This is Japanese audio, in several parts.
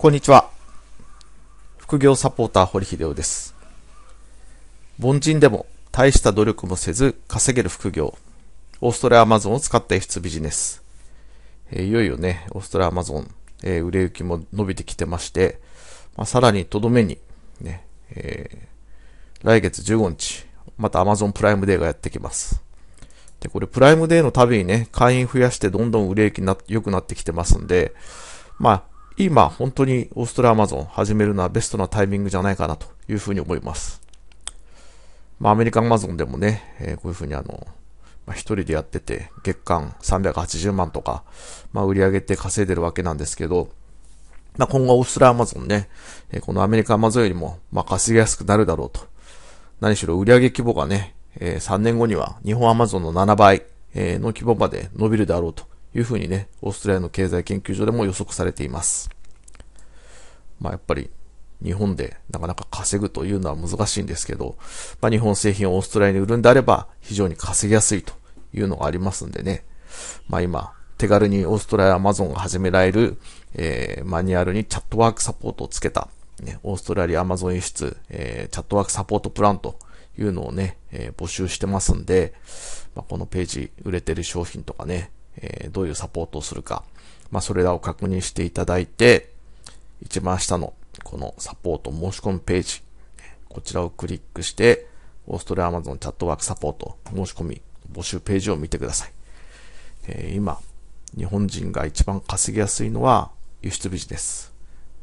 こんにちは。副業サポーター堀秀夫です。凡人でも大した努力もせず稼げる副業。オーストラリアアマゾンを使った輸出ビジネス。えーいよいよね、オーストラリアアマゾン、えー売れ行きも伸びてきてまして、まあ、さらにとどめに、ね、えー来月15日、またアマゾンプライムデーがやってきます。で、これプライムデーのたびにね、会員増やしてどんどん売れ行きな、良くなってきてますんで、まあ、今、本当にオーストラリアアマゾン始めるのはベストなタイミングじゃないかなというふうに思います。まあ、アメリカンアマゾンでもね、えーこういうふうにあの、まあ、一人でやってて、月間380万とか、まあ、売り上げて稼いでるわけなんですけど、まあ、今後オーストラリアアマゾンね、えーこのアメリカアマゾンよりも、まあ、稼ぎやすくなるだろうと。何しろ売上規模がね、えー3年後には日本アマゾンの7倍、えーの規模まで伸びるだろうというふうにね、オーストラリアの経済研究所でも予測されています。まあやっぱり日本でなかなか稼ぐというのは難しいんですけど、まあ日本製品をオーストラリアに売るんであれば非常に稼ぎやすいというのがありますんでね。まあ今、手軽にオーストラリアアマゾンが始められる、えーマニュアルにチャットワークサポートをつけた、ね、オーストラリアアマゾン輸出、えーチャットワークサポートプランというのをね、えー募集してますんで、まあ、このページ売れてる商品とかね、えーどういうサポートをするか、まあ、それらを確認していただいて、一番下のこのサポート申し込むページ、こちらをクリックして、オーストラリアアマゾンチャットワークサポート申し込み募集ページを見てください。えー今、日本人が一番稼ぎやすいのは輸出ビジネス。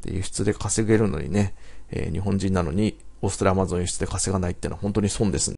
で輸出で稼げるのにね、えー日本人なのにオーストラリアアマゾン輸出で稼がないっていうのは本当に損です